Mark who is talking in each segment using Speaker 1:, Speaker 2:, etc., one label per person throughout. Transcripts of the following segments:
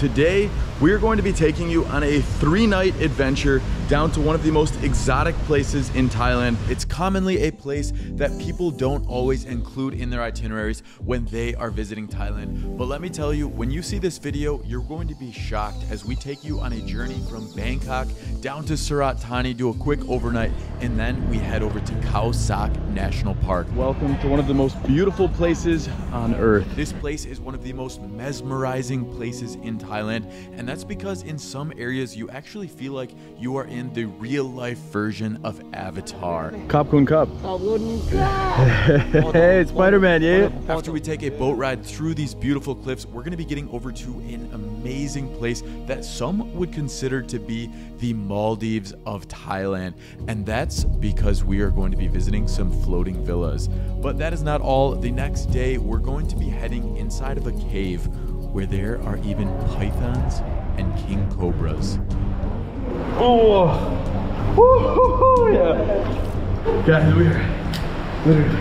Speaker 1: Today, we're going to be taking you on a three night adventure down to one of the most exotic places in Thailand. It's commonly a place that people don't always include in their itineraries when they are visiting Thailand. But let me tell you, when you see this video, you're going to be shocked as we take you on a journey from Bangkok down to Surat Thani, do a quick overnight, and then we head over to Khao Sok National Park. Welcome to one of the most beautiful places on earth. This place is one of the most mesmerizing places in Thailand, and that's because in some areas you actually feel like you are in the real life version of Avatar. Cop Kun Cup. hey, Spider-Man, yeah. After we take a boat ride through these beautiful cliffs, we're going to be getting over to an amazing place that some would consider to be the Maldives of Thailand. And that's because we are going to be visiting some floating villas. But that is not all. The next day, we're going to be heading inside of a cave where there are even pythons and king cobras. Oh, Woo-hoo-hoo, yeah. Guys, we're literally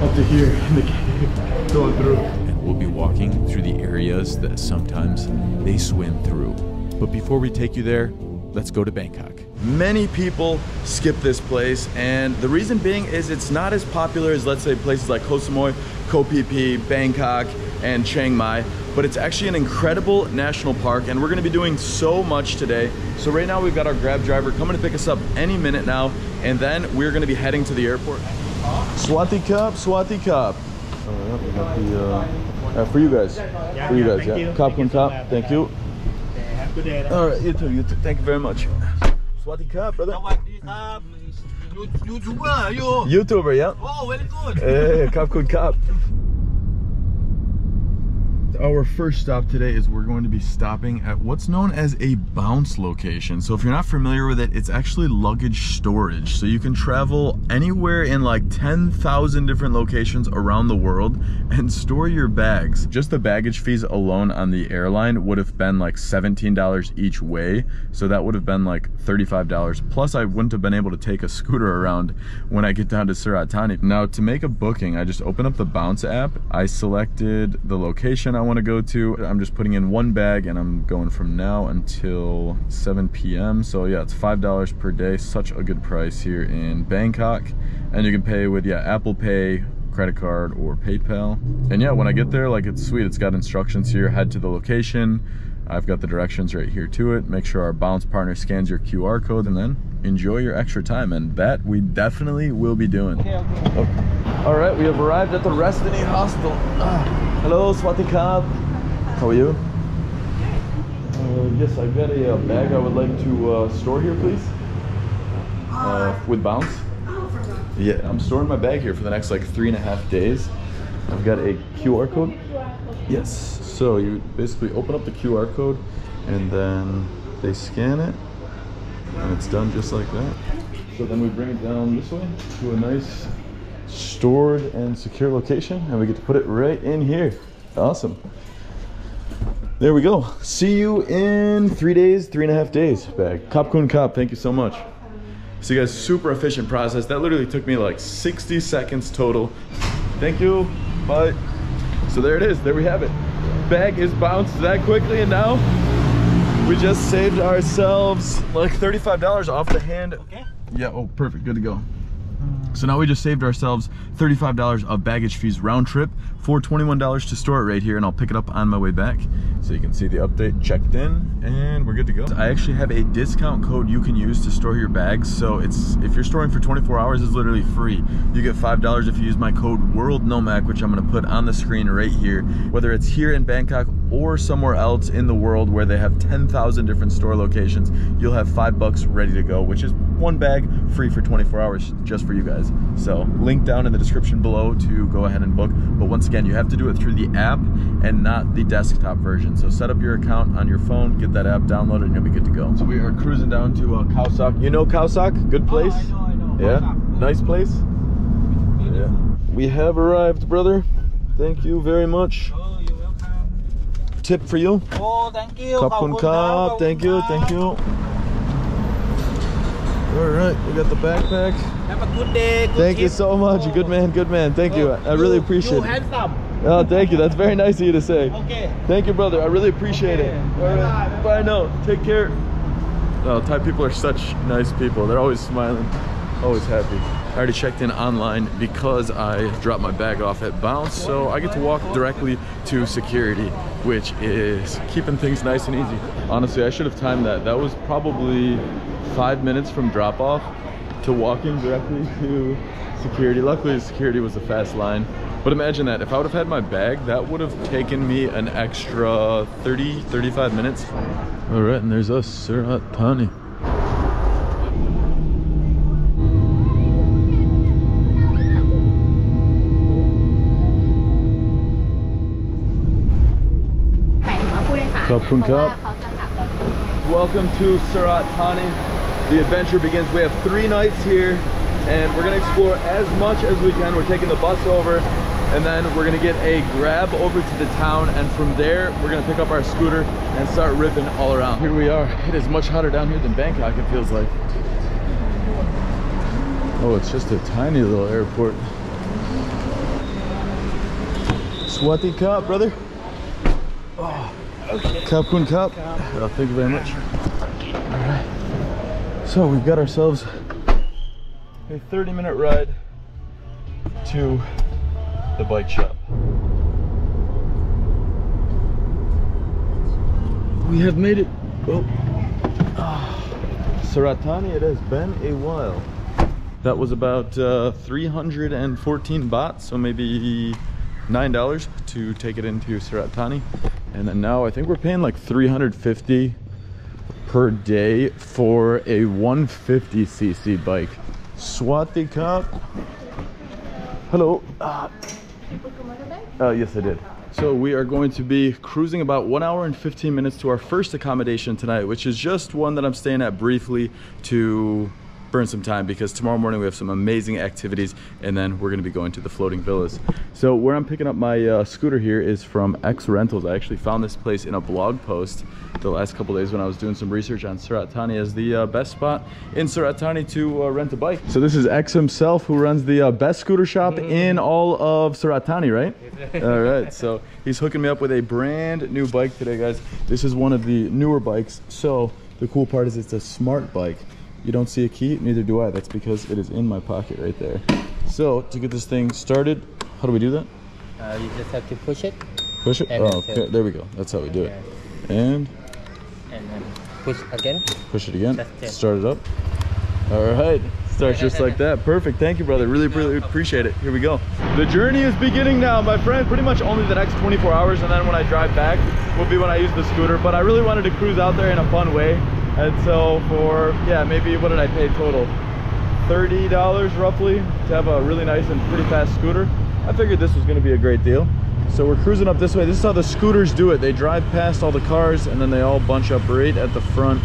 Speaker 1: up to here in the cave, going through. And we'll be walking through the areas that sometimes they swim through. But before we take you there, let's go to Bangkok. Many people skip this place, and the reason being is it's not as popular as, let's say, places like Koh Samui, Koh Phi Phi, Bangkok, and Chiang Mai but it's actually an incredible national park and we're gonna be doing so much today. So right now we've got our grab driver coming to pick us up any minute now and then we're gonna be heading to the airport. Swati Cup, Swati Cup. Uh, uh, uh, for you guys, for you guys, yeah. Cup
Speaker 2: thank
Speaker 1: and thank you.
Speaker 2: Good day.
Speaker 1: All right, you too, you too. Thank you very much. Swati Cup, brother.
Speaker 2: YouTuber, you.
Speaker 1: YouTuber, ah,
Speaker 2: yeah. Oh, very good.
Speaker 1: Hey, Cup, good cup. Our first stop today is we're going to be stopping at what's known as a bounce location. So if you're not familiar with it, it's actually luggage storage. So you can travel anywhere in like 10,000 different locations around the world and store your bags. Just the baggage fees alone on the airline would have been like $17 each way. So that would have been like $35. Plus I wouldn't have been able to take a scooter around when I get down to Surat Thani. Now to make a booking, I just open up the Bounce app. I selected the location I want to go to. I'm just putting in one bag and I'm going from now until 7 p.m. So yeah, it's $5 per day. Such a good price here in Bangkok. And you can pay with, yeah, Apple Pay, credit card, or PayPal. And yeah, when I get there, like it's sweet. It's got instructions here. Head to the location. I've got the directions right here to it. Make sure our bounce partner scans your QR code and then enjoy your extra time. And that we definitely will be doing. Oh. All right, we have arrived at the Restini Hostel. Ah, hello, Swati Kap. How are you? Uh, yes, I've got a uh, bag I would like to uh, store here, please. Uh, with bounce. Yeah, I'm storing my bag here for the next like three and a half days. I've got a QR code. Yes. So you basically open up the QR code and then they scan it and it's done just like that. So then we bring it down this way to a nice stored and secure location and we get to put it right in here. Awesome. There we go. See you in three days, three and a half days bag. Kop Kun Kop, thank you so much. So you guys, super efficient process. That literally took me like 60 seconds total. Thank you, bye. So there it is, there we have it. Bag is bounced that quickly and now we just saved ourselves like $35 off the hand.
Speaker 2: Okay.
Speaker 1: Yeah, oh, perfect, good to go. So now we just saved ourselves $35 of baggage fees round trip for $21 to store it right here and I'll pick it up on my way back. So you can see the update checked in and we're good to go. I actually have a discount code you can use to store your bags. So it's if you're storing for 24 hours, it's literally free. You get $5 if you use my code WORLDNOMAC, which I'm gonna put on the screen right here. Whether it's here in Bangkok or somewhere else in the world where they have 10,000 different store locations, you'll have five bucks ready to go, which is one bag free for 24 hours just for you guys. So link down in the description below to go ahead and book. But once again, you have to do it through the app and not the desktop version. So set up your account on your phone, get that app downloaded, and you'll be good to go. So we are cruising down to uh, Khao Sok. You know Khao Sok? Good place?
Speaker 2: Oh, I know, I know.
Speaker 1: Yeah? Nice place? Yeah. We have arrived, brother. Thank you very much.
Speaker 2: Oh, you're welcome.
Speaker 1: Tip for you.
Speaker 2: Oh, thank you.
Speaker 1: Thank you, thank you. All right, we got the backpack.
Speaker 2: Have a good day. Good
Speaker 1: Thank you so much. Good man, good man. Thank you. Oh, I really appreciate
Speaker 2: you
Speaker 1: it.
Speaker 2: handsome.
Speaker 1: Oh, thank you. That's very nice of you to say.
Speaker 2: Okay.
Speaker 1: Thank you, brother. I really appreciate it.
Speaker 2: Okay.
Speaker 1: All right.
Speaker 2: Bye-bye.
Speaker 1: Bye now. Take care. Oh, Thai people are such nice people. They're always smiling, always happy. I already checked in online because I dropped my bag off at Bounce, so I get to walk directly to security, which is keeping things nice and easy. Honestly, I should have timed that. That was probably five minutes from drop off to walking directly to security. Luckily, security was a fast line. But imagine that, if I would have had my bag, that would have taken me an extra 30, 35 minutes. All right, and there's us, Surat Thani. Kapun Kap. Welcome to Surat Thani. The adventure begins. We have three nights here and we're gonna explore as much as we can. We're taking the bus over and then we're gonna get a grab over to the town and from there we're gonna pick up our scooter and start ripping all around. Here we are. It is much hotter down here than Bangkok it feels like. Oh, it's just a tiny little airport. Swati Cup, brother. Ah. Cup Kun Cup. Oh, thank you very much. All right. So we've got ourselves a 30 minute ride to the bike shop. We have made it. Oh. Ah. Surat it has been a while. That was about uh, 314 baht, so maybe $9 to take it into Surat Thani. And then now I think we're paying like 350 per day for a 150cc bike. Swati Cup. Hello. Uh, uh, yes, I did. So we are going to be cruising about one hour and 15 minutes to our first accommodation tonight, which is just one that I'm staying at briefly to burn some time because tomorrow morning we have some amazing activities and then we're going to be going to the floating villas. So where I'm picking up my uh, scooter here is from X Rentals. I actually found this place in a blog post the last couple days when I was doing some research on Surat Thani as the uh, best spot in Surat Thani to uh, rent a bike. So this is X himself who runs the uh, best scooter shop in all of Surat Thani, right? all right, so he's hooking me up with a brand new bike today, guys. This is one of the newer bikes. So the cool part is it's a smart bike. You don't see a key, neither do I. That's because it is in my pocket right there. So to get this thing started, how do we do that?
Speaker 3: Uh, you just have to push it
Speaker 1: Push it? Oh, okay. There we go. That's how we do it. And
Speaker 3: and then push again.
Speaker 1: push it again.
Speaker 3: It.
Speaker 1: Start it up. All right. Starts just like that. Perfect. Thank you, brother. Really, really appreciate it. Here we go. The journey is beginning now, my friend. Pretty much only the next 24 hours, and then when I drive back will be when I use the scooter. But I really wanted to cruise out there in a fun way. And so for, yeah, maybe what did I pay total? $30 roughly to have a really nice and pretty fast scooter. I figured this was gonna be a great deal. So we're cruising up this way. This is how the scooters do it. They drive past all the cars and then they all bunch up right at the front.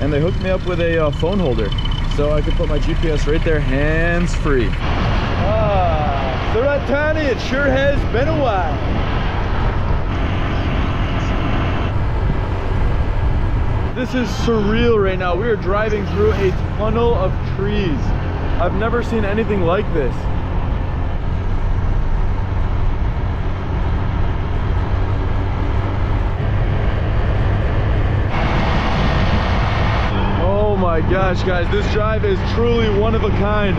Speaker 1: And they hooked me up with a uh, phone holder. So I could put my GPS right there, hands free. Ah, Surat Thani, it sure has been a while. This is surreal right now. We are driving through a tunnel of trees. I've never seen anything like this. Oh my gosh, guys, this drive is truly one of a kind.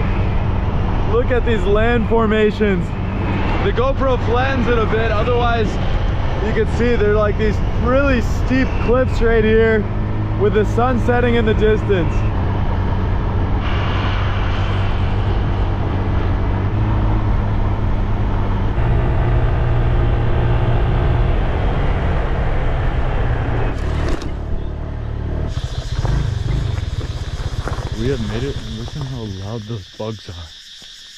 Speaker 1: Look at these land formations. The GoPro flattens it a bit, otherwise you can see they're like these really steep cliffs right here with the sun setting in the distance. We have made it and how loud those bugs are.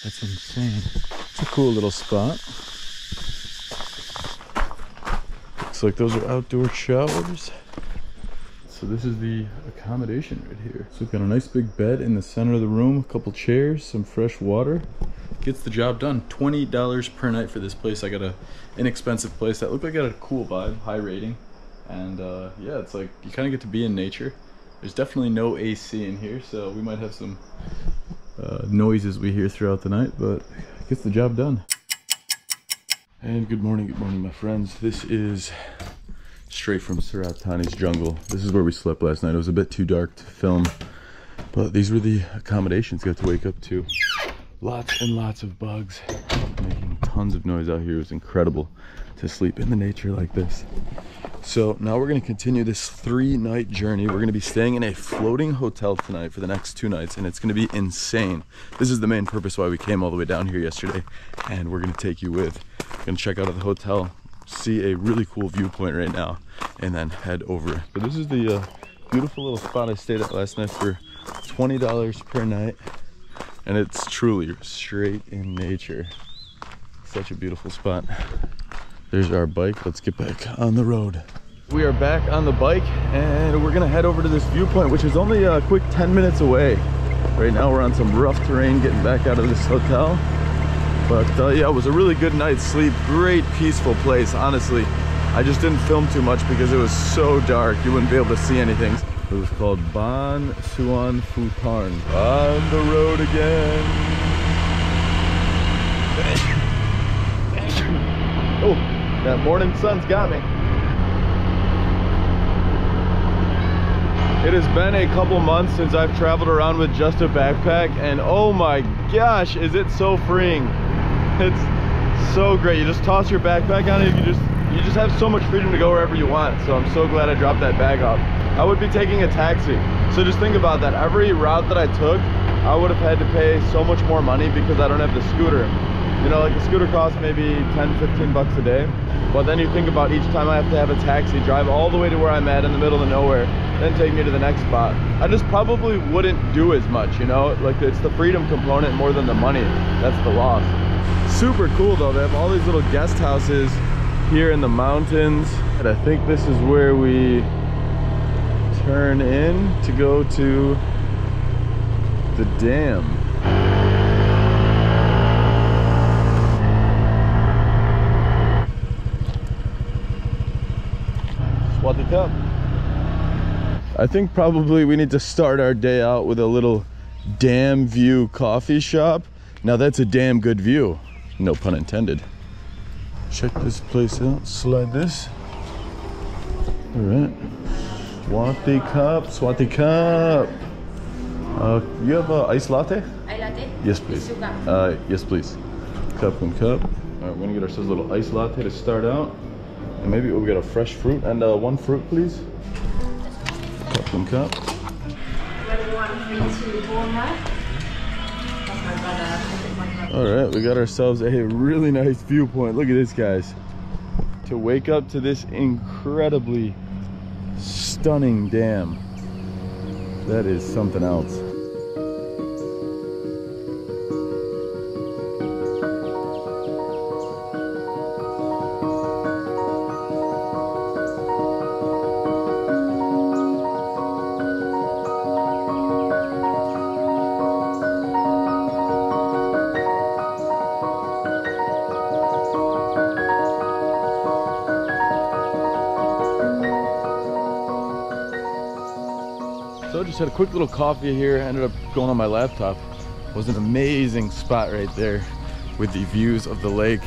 Speaker 1: That's insane. It's a cool little spot. Looks like those are outdoor showers. So this is the accommodation right here. So we've got a nice big bed in the center of the room, a couple chairs, some fresh water. Gets the job done. $20 per night for this place. I got a inexpensive place that looked like it had a cool vibe, high rating. And uh, yeah, it's like you kind of get to be in nature. There's definitely no AC in here, so we might have some uh, noises we hear throughout the night, but gets the job done. And good morning, good morning, my friends. This is straight from Surat Thani's jungle. This is where we slept last night. It was a bit too dark to film, but these were the accommodations got to wake up to. Lots and lots of bugs, making tons of noise out here. It was incredible to sleep in the nature like this. So now we're gonna continue this three night journey. We're gonna be staying in a floating hotel tonight for the next two nights and it's gonna be insane. This is the main purpose why we came all the way down here yesterday and we're gonna take you with. Gonna check out of the hotel, see a really cool viewpoint right now and then head over. But this is the uh, beautiful little spot I stayed at last night for $20 per night and it's truly straight in nature. Such a beautiful spot. There's our bike. Let's get back on the road. We are back on the bike and we're gonna head over to this viewpoint, which is only a quick 10 minutes away. Right now we're on some rough terrain getting back out of this hotel. But uh, yeah, it was a really good night's sleep. Great peaceful place, honestly. I just didn't film too much because it was so dark. You wouldn't be able to see anything. It was called Ban Suan Phutarn. On the road again. Oh, that morning sun's got me. It has been a couple months since I've traveled around with just a backpack and oh my gosh, is it so freeing. It's so great. You just toss your backpack on it, you just you just have so much freedom to go wherever you want. So I'm so glad I dropped that bag off. I would be taking a taxi. So just think about that. Every route that I took, I would have had to pay so much more money because I don't have the scooter you know like the scooter costs maybe 10 15 bucks a day but then you think about each time i have to have a taxi drive all the way to where i'm at in the middle of nowhere then take me to the next spot i just probably wouldn't do as much you know like it's the freedom component more than the money that's the loss super cool though they have all these little guest houses here in the mountains and i think this is where we turn in to go to the dam Swati Cup. I think probably we need to start our day out with a little dam view coffee shop. Now that's a damn good view. No pun intended. Check this place out. Slide this. All right. Swati Cup, Swati Cup. Uh, you have a ice latte?
Speaker 4: Ice latte?
Speaker 1: Yes, please. Uh, yes, please. Cup and cup. All right, we're gonna get ourselves a little ice latte to start out. And maybe we'll get a fresh fruit and uh, one fruit, please. Cup and cup. All right, we got ourselves a really nice viewpoint. Look at this, guys. To wake up to this incredibly stunning dam. That is something else. Quick little coffee here, ended up going on my laptop. It was an amazing spot right there with the views of the lake.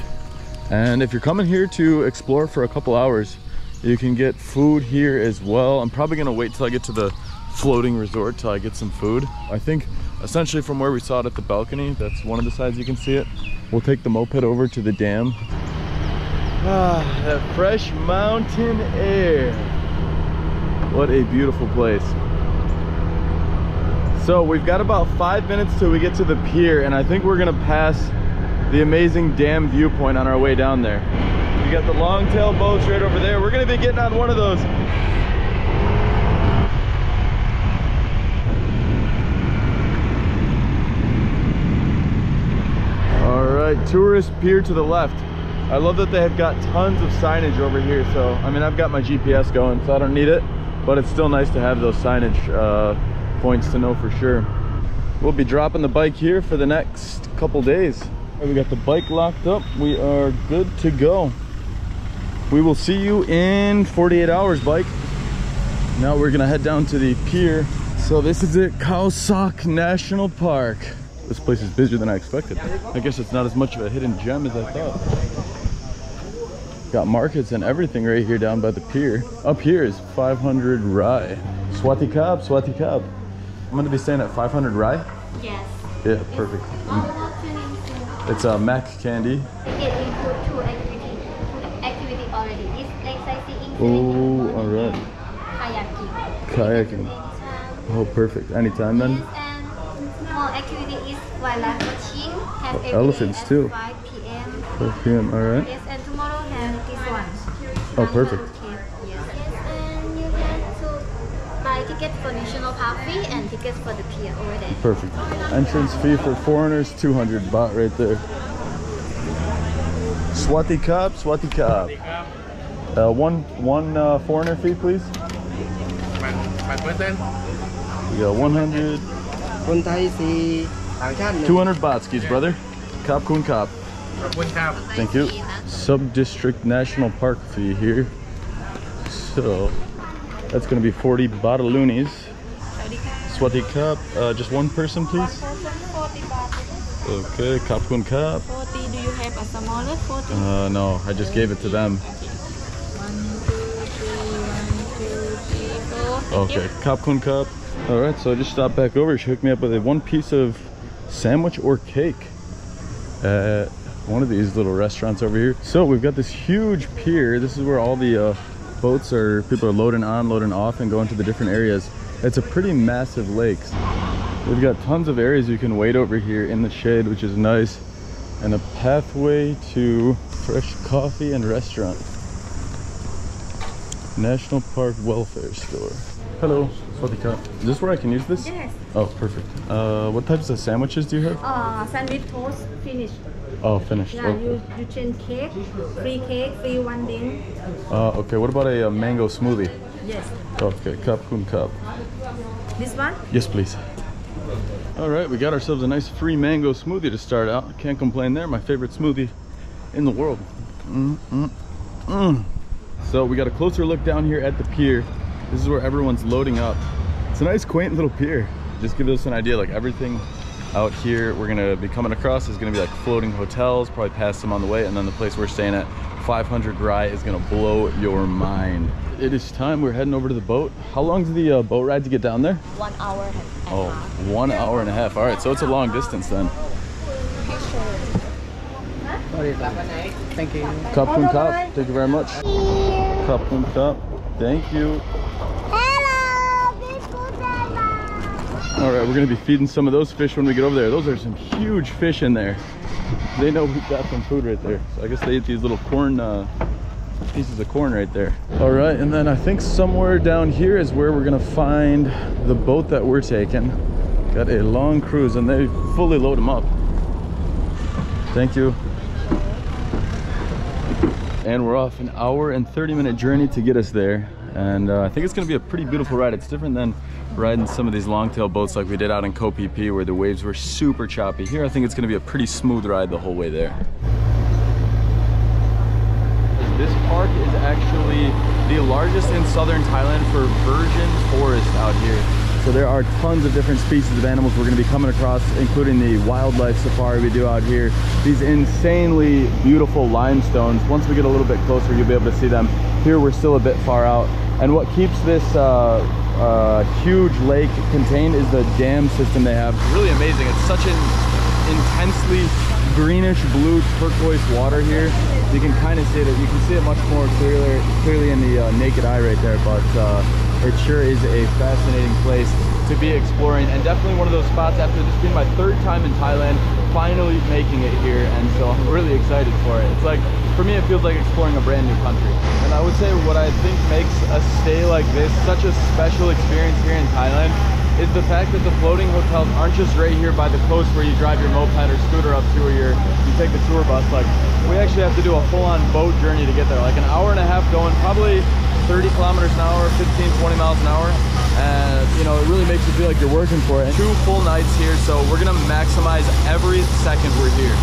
Speaker 1: And if you're coming here to explore for a couple hours, you can get food here as well. I'm probably gonna wait till I get to the floating resort till I get some food. I think essentially from where we saw it at the balcony, that's one of the sides you can see it. We'll take the moped over to the dam. Ah, that fresh mountain air. What a beautiful place. So we've got about five minutes till we get to the pier and I think we're gonna pass the amazing dam viewpoint on our way down there. We got the longtail boats right over there. We're gonna be getting on one of those. All right, tourist pier to the left. I love that they have got tons of signage over here. So, I mean, I've got my GPS going, so I don't need it, but it's still nice to have those signage uh, points to know for sure. We'll be dropping the bike here for the next couple days. We got the bike locked up. We are good to go. We will see you in 48 hours, bike. Now we're gonna head down to the pier. So this is it, Khao National Park. This place is busier than I expected. I guess it's not as much of a hidden gem as I thought. Got markets and everything right here down by the pier. Up here is 500 Rai. Swati Kap, Swati Kap. I'm gonna be staying at 500 Rai?
Speaker 4: Yes.
Speaker 1: Yeah, perfect.
Speaker 4: Training
Speaker 1: It's a uh, Mac Candee.
Speaker 4: It include two activity, activity already. It's like sightseeing,
Speaker 1: Oh, all right.
Speaker 4: kayaking.
Speaker 1: Kayaking. Oh, perfect. Anytime then.
Speaker 4: Yes, and small activity is wildlife watching. Have oh, day
Speaker 1: elephants too.
Speaker 4: 5 p.m.
Speaker 1: 4 p.m. All right.
Speaker 4: Yes, and tomorrow have this one.
Speaker 1: Oh, perfect.
Speaker 4: buy tickets for national park fee and tickets for the pier over there.
Speaker 1: Perfect. Entrance fee for foreigners, 200 baht right there. Swati Kap, Swati Kap. Uh, one one uh, foreigner fee, please.
Speaker 3: My person
Speaker 1: We got 100,
Speaker 3: คนไทยสี่ต่างชาติหนึ่ง
Speaker 1: 200 baht, skis, brother. Kap kun kap.
Speaker 3: ขอบคุณครับ
Speaker 1: Thank you. Sub-district national park fee here. So, that's gonna be 40 baht-a-loonies. Swati Cup, uh, just one person, please. Okay, Kap Cup.
Speaker 4: 40, do you have a smaller 40?
Speaker 1: Uh, no, I just gave it to them. Okay, Kap Cup. All right, so I just stopped back over. She hooked me up with a one piece of sandwich or cake at one of these little restaurants over here. So we've got this huge pier. This is where all the uh, boats are, people are loading on, loading off, and going to the different areas. It's a pretty massive lake. We've got tons of areas you can wait over here in the shade, which is nice, and a pathway to fresh coffee and restaurant. National Park Welfare Store. Hello, Swadika. Is this where I can use this?
Speaker 4: Yes.
Speaker 1: Oh, perfect. Uh, what types of sandwiches do you have?
Speaker 4: Uh, sandwich toast finished.
Speaker 1: Oh, finished.
Speaker 4: Yeah,
Speaker 1: Oh.
Speaker 4: you, you change cake, free cake, free one drink.
Speaker 1: Uh, okay, what about a, uh mango smoothie?
Speaker 4: Yes.
Speaker 1: Okay, cup kun cup.
Speaker 4: This one?
Speaker 1: Yes, please. All right, we got ourselves a nice free mango smoothie to start out. Can't complain there. My favorite smoothie in the world. Mm, mm, mm. So we got a closer look down here at the pier. This is where everyone's loading up. It's a nice, quaint little pier. Just give us an idea, like everything out here we're gonna be coming across is gonna be like floating hotels, probably pass them on the way, and then the place we're staying at, 500 Rai, is gonna blow your mind. It is time, we're heading over to the boat. How long long's the uh, boat ride to get down there?
Speaker 4: One hour and
Speaker 1: Oh, one hour and a half. All right, so it's a long distance then.
Speaker 3: Thank you
Speaker 1: Cup and cup. Thank you very much. Cup and cup. Thank you. All right, we're gonna be feeding some of those fish when we get over there. Those are some huge fish in there. They know we've got some food right there. So I guess they eat these little corn uh, pieces of corn right there. All right, and then I think somewhere down here is where we're gonna find the boat that we're taking. Got a long cruise and they fully load them up. Thank you. And we're off an hour and 30 minute journey to get us there. And uh, I think it's gonna be a pretty beautiful ride. It's different than riding some of these longtail boats like we did out in Koh Phi Phi where the waves were super choppy. Here I think it's gonna be a pretty smooth ride the whole way there. This park is actually the largest in southern Thailand for virgin forest out here. So there are tons of different species of animals we're gonna be coming across, including the wildlife safari we do out here. These insanely beautiful limestones. Once we get a little bit closer, you'll be able to see them. Here we're still a bit far out. And what keeps this uh, uh, huge lake contained is the dam system they have. Really amazing. It's such an intensely greenish blue turquoise water here. You can kind of see it. You can see it much more clearly, clearly in the uh, naked eye right there. But uh, it sure is a fascinating place to be exploring, and definitely one of those spots after this being my third time in Thailand, finally making it here, and so I'm really excited for it. It's like for me, it feels like exploring a brand new country. And I would say what I think makes a stay like this such a special experience here in Thailand is the fact that the floating hotels aren't just right here by the coast where you drive your moped or scooter up to or you're, you take the tour bus. Like we actually have to do a full-on boat journey to get there. Like an hour and a half going, probably 30 kilometers an hour, 15, 20 miles an hour. And you know, it really makes you feel like you're working for it. Two full nights here, so we're gonna maximize every second we're here.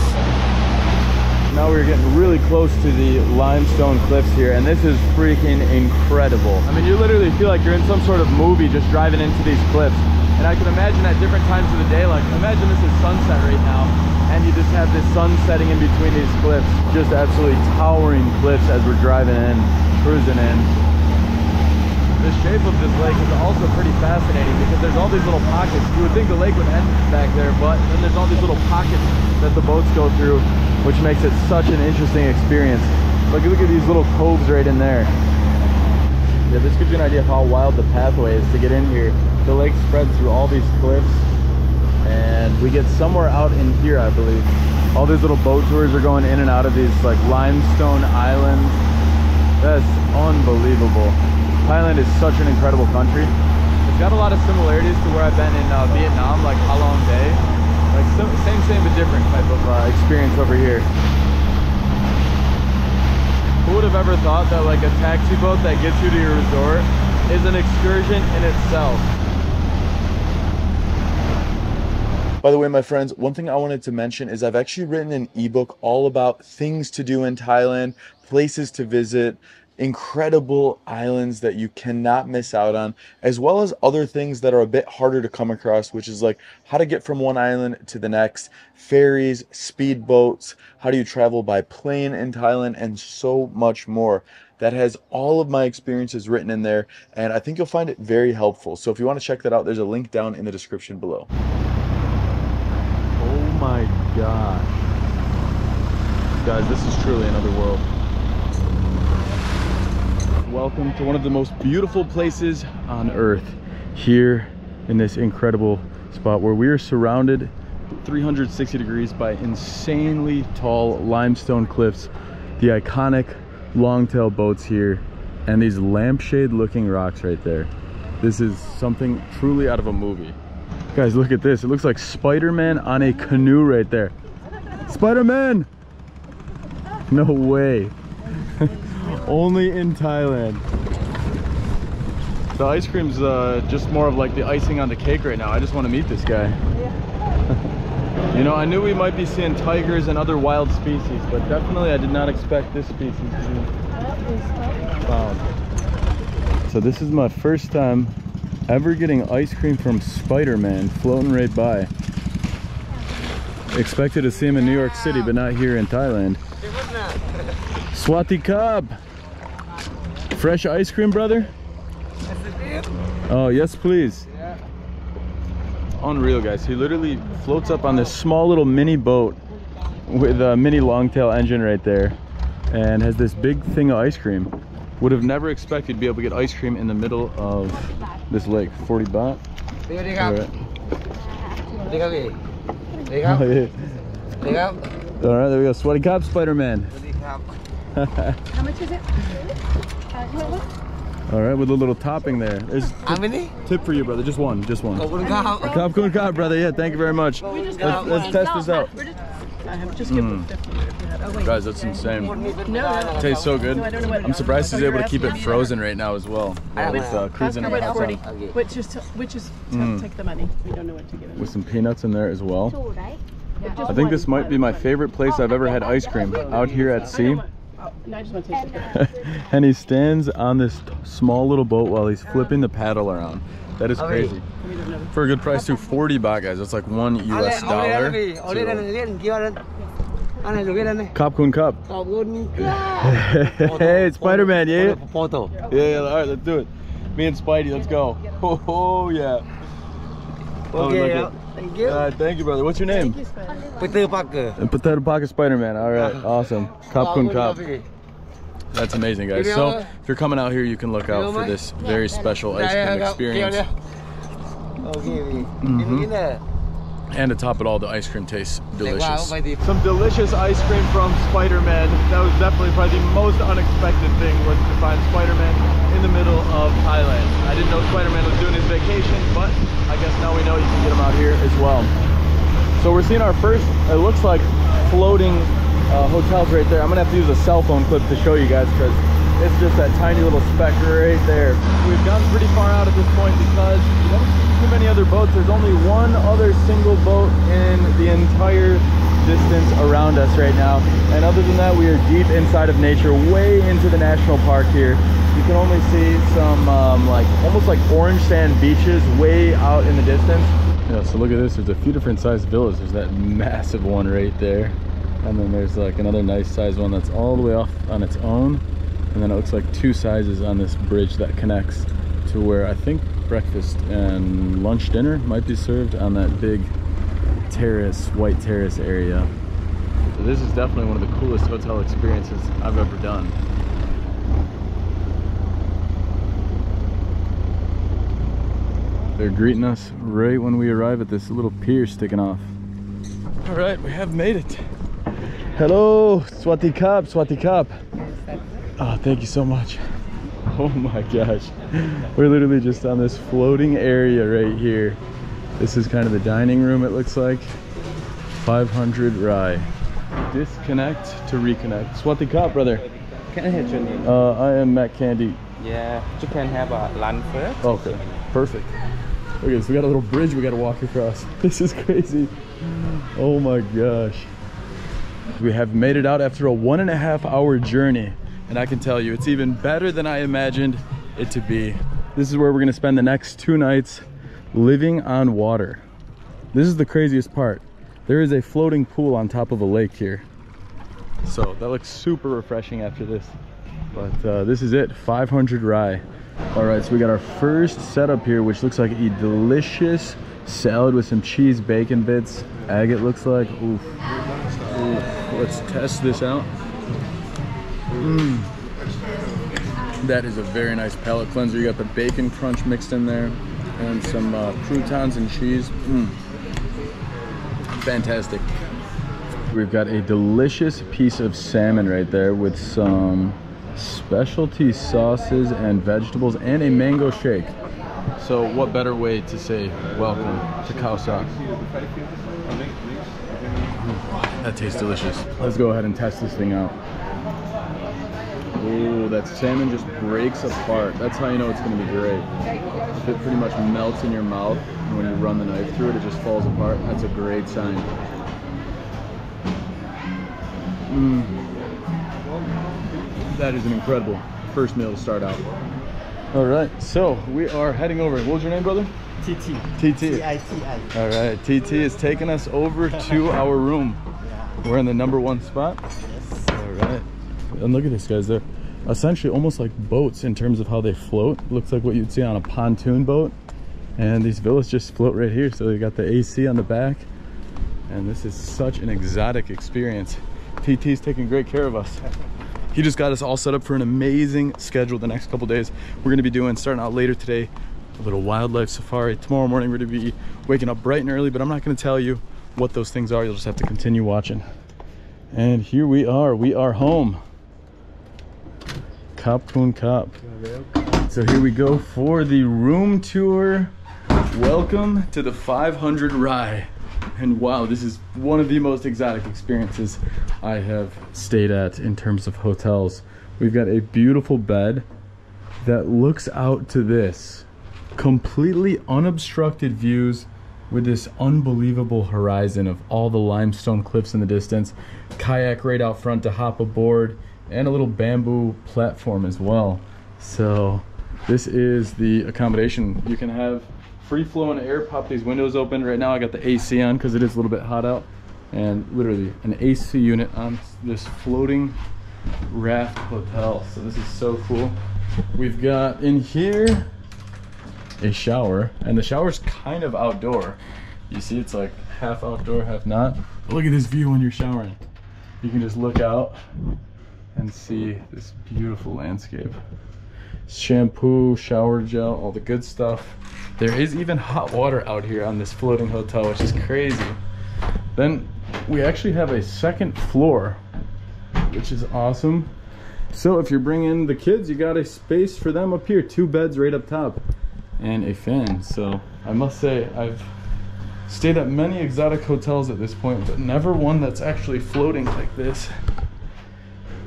Speaker 1: Now we're getting really close to the limestone cliffs here, and this is freaking incredible. I mean, you literally feel like you're in some sort of movie just driving into these cliffs. And I can imagine at different times of the day, like imagine this is sunset right now, and you just have this sun setting in between these cliffs just absolutely towering cliffs as we're driving in cruising in the shape of this lake is also pretty fascinating because there's all these little pockets. You would think the lake would end back there but then there's all these little pockets that the boats go through which makes it such an interesting experience. Look, look at these little coves right in there. Yeah this gives you an idea of how wild the pathway is to get in here. The lake spreads through all these cliffs and we get somewhere out in here i believe. All these little boat tours are going in and out of these like limestone islands. That's unbelievable thailand is such an incredible country. It's got a lot of similarities to where i've been in uh, vietnam like halong bay like same same but different type of uh, experience over here. Who would have ever thought that like a taxi boat that gets you to your resort is an excursion in itself? By the way, my friends, one thing I wanted to mention is I've actually written an ebook all about things to do in Thailand, places to visit, incredible islands that you cannot miss out on, as well as other things that are a bit harder to come across, which is like how to get from one island to the next, ferries, speedboats, how do you travel by plane in Thailand, and so much more that has all of my experiences written in there and I think you'll find it very helpful. So if you want to check that out, there's a link down in the description below Oh my gosh. Guys, this is truly another world. Welcome to one of the most beautiful places on earth here in this incredible spot where we are surrounded 360 degrees by insanely tall limestone cliffs, the iconic longtail boats here, and these lampshade looking rocks right there. This is something truly out of a movie. Guys, look at this. It looks like Spider-Man on a canoe right there. Spider-Man! No way. Only in Thailand. The ice cream's uh, just more of like the icing on the cake right now. I just want to meet this guy. you know, I knew we might be seeing tigers and other wild species, but definitely I did not expect this species to be found. So this is my first time ever getting ice cream from Spider-Man floating right by. Expected to see him in New York City, but not here in Thailand. Swati Kab. Fresh ice cream, brother? Oh, yes, please. Unreal, guys. He literally floats up on this small little mini boat with a mini longtail engine right there and has this big thing of ice cream. Would have never expected to be able to get ice cream in the middle of this lake. 40 baht. All right. Oh, All right, there we go. Sweaty cop Spider-Man.
Speaker 5: How much is it?
Speaker 1: All right, with a little topping there. There's
Speaker 2: How many?
Speaker 1: Tip for you, brother. Just one. Just one. Cop, kun ka, brother. Yeah, thank you very much. Let's, let's test this out.
Speaker 5: Mm.
Speaker 1: Guys, that's insane. Tastes so good. I'm surprised he's able to keep it frozen right now as well. Uh, cruising.
Speaker 5: Which is, which is
Speaker 1: hmm.
Speaker 5: take the money. We don't know what to give
Speaker 1: With some peanuts in there as well. I think this might be my favorite place I've ever had ice cream out here at sea.
Speaker 5: Uh,
Speaker 1: and he stands on this small little boat while he's flipping the paddle around. That is crazy. For a good price too, 40 baht guys. That's like one US dollar. Cop Kun Cup. hey, it's Spider-Man, yeah? Yeah, yeah, all right, let's do it. Me and Spidey, let's go. Oh, yeah.
Speaker 2: Oh,
Speaker 1: okay,
Speaker 2: Thank you.
Speaker 1: All right, thank you, brother. What's your name?
Speaker 2: Potato
Speaker 1: pocket. Potato pocket, Spider-Man. All right, awesome. Cop Kun Cop. That's amazing, guys. So if you're coming out here, you can look out for this very special ice cream experience.
Speaker 2: Mm -hmm.
Speaker 1: And to top it all, the ice cream tastes delicious. Some delicious ice cream from Spider-Man. That was definitely probably the most unexpected thing was to find Spider-Man in the middle of Thailand. I didn't know Spider-Man was doing his vacation, but I guess now we know you can get him out here as well. So we're seeing our first, it looks like floating uh, hotels right there. I'm gonna have to use a cell phone clip to show you guys because it's just that tiny little speck right there. We've gotten pretty far out at this point because you don't see too many other boats. There's only one other single boat in the entire distance around us right now. And other than that, we are deep inside of nature, way into the national park here. You can only see some um, like almost like orange sand beaches way out in the distance. Yeah, so look at this. There's a few different sized villas. There's that massive one right there. And then there's like another nice sized one that's all the way off on its own. And then it looks like two sizes on this bridge that connects to where I think breakfast and lunch dinner might be served on that big terrace, white terrace area. So this is definitely one of the coolest hotel experiences I've ever done. They're greeting us right when we arrive at this little pier sticking off. All right, we have made it. Hello, Swati Kap, Swati Kap. Oh, thank you so much. Oh my gosh. We're literally just on this floating area right here. This is kind of the dining room, it looks like. 500 Rai. Disconnect to reconnect. Swati Kap, brother.
Speaker 2: Can I have your name?
Speaker 1: Uh, I am Mac Candee.
Speaker 2: Yeah, you can have a lunch first.
Speaker 1: Okay, perfect. Okay, so we got a little bridge we got to walk across. This is crazy. Oh my gosh. We have made it out after a one and a half hour journey. And I can tell you, it's even better than I imagined it to be. This is where we're gonna spend the next two nights living on water. This is the craziest part. There is a floating pool on top of a lake here. So that looks super refreshing after this. But uh, this is it, 500 Rai. All right, so we got our first setup here, which looks like a delicious salad with some cheese bacon bits. Agate looks like. Oof. Let's test this out. Mm. That is a very nice palate cleanser. You got the bacon crunch mixed in there and some uh, croutons and cheese. Mm. Fantastic. We've got a delicious piece of salmon right there with some specialty sauces and vegetables and a mango shake. So what better way to say welcome to Khao Sok? That tastes delicious. Let's go ahead and test this thing out. Ooh, that salmon just breaks apart. That's how you know it's gonna be great. If it pretty much melts in your mouth, and when you run the knife through it, it just falls apart. That's a great sign. Mm. That is an incredible first meal to start out. All right, so we are heading over. What was your name, brother?
Speaker 2: TT.
Speaker 1: TT.
Speaker 2: T-I-T-I.
Speaker 1: All right, TT is taking us over to our room. We're in the number one spot. Yes. All right. And look at this, guys. They're essentially almost like boats in terms of how they float. Looks like what you'd see on a pontoon boat. And these villas just float right here. So they got the AC on the back. And this is such an exotic experience. TT's taking great care of us. He just got us all set up for an amazing schedule the next couple days. We're gonna be doing, starting out later today, a little wildlife safari. Tomorrow morning, we're gonna be waking up bright and early, but I'm not gonna tell you what those things are. You'll just have to continue watching. And here we are, we are home. Kapun Kap. So here we go for the room tour. Welcome to the 500 Rai. And wow, this is one of the most exotic experiences I have stayed at in terms of hotels. We've got a beautiful bed that looks out to this. Completely unobstructed views with this unbelievable horizon of all the limestone cliffs in the distance. Kayak right out front to hop aboard and a little bamboo platform as well. So this is the accommodation. You can have free flowing air, pop these windows open. Right now I got the AC on because it is a little bit hot out. And literally an AC unit on this floating raft hotel. So this is so cool. We've got in here a shower and the shower's kind of outdoor. You see it's like half outdoor, half not. But look at this view when you're showering. You can just look out and see this beautiful landscape. Shampoo, shower gel, all the good stuff. There is even hot water out here on this floating hotel, which is crazy. Then we actually have a second floor, which is awesome. So if you're bringing the kids, you got a space for them up here, two beds right up top and a fan. So I must say I've stayed at many exotic hotels at this point, but never one that's actually floating like this.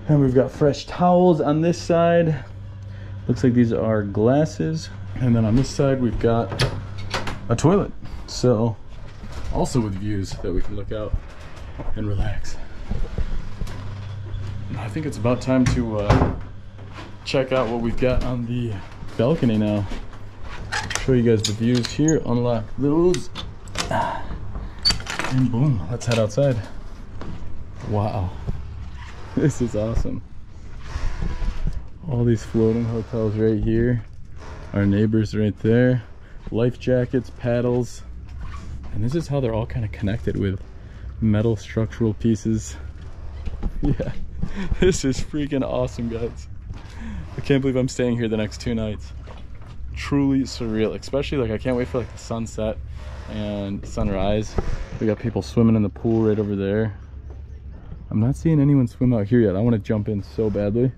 Speaker 1: And we've got fresh towels on this side. Looks like these are glasses. And then on this side, we've got a toilet. So also with views that we can look out and relax. I think it's about time to uh, check out what we've got on the balcony now. Show you guys the views here, unlock those. And boom, let's head outside. Wow. This is awesome. All these floating hotels right here. Our neighbors right there. Life jackets, paddles. And this is how they're all kind of connected with metal structural pieces. Yeah, this is freaking awesome, guys. I can't believe I'm staying here the next two nights. Truly surreal, especially like I can't wait for like the sunset and sunrise. We got people swimming in the pool right over there. I'm not seeing anyone swim out here yet. I want to jump in so badly.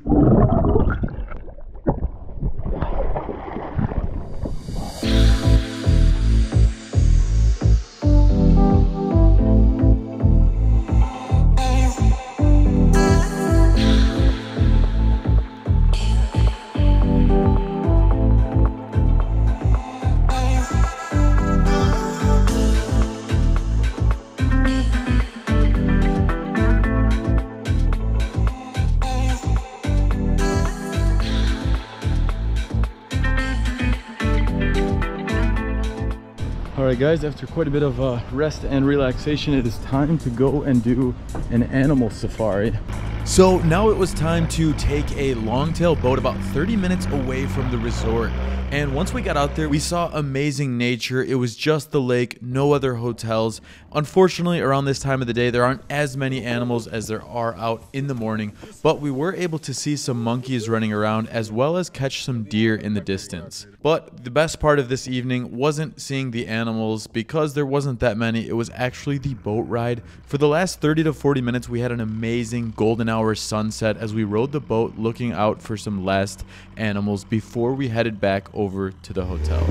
Speaker 1: All right, guys, after quite a bit of uh, rest and relaxation, it is time to go and do an animal safari.
Speaker 6: So now it was time to take a longtail boat about 30 minutes away from the resort. And once we got out there, we saw amazing nature. It was just the lake, no other hotels. Unfortunately, around this time of the day, there aren't as many animals as there are out in the morning, but we were able to see some monkeys running around as well as catch some deer in the distance. But the best part of this evening wasn't seeing the animals because there wasn't that many. It was actually the boat ride. For the last 30 to 40 minutes, we had an amazing golden hour sunset as we rode the boat looking out for some last animals before we headed back over to the hotel.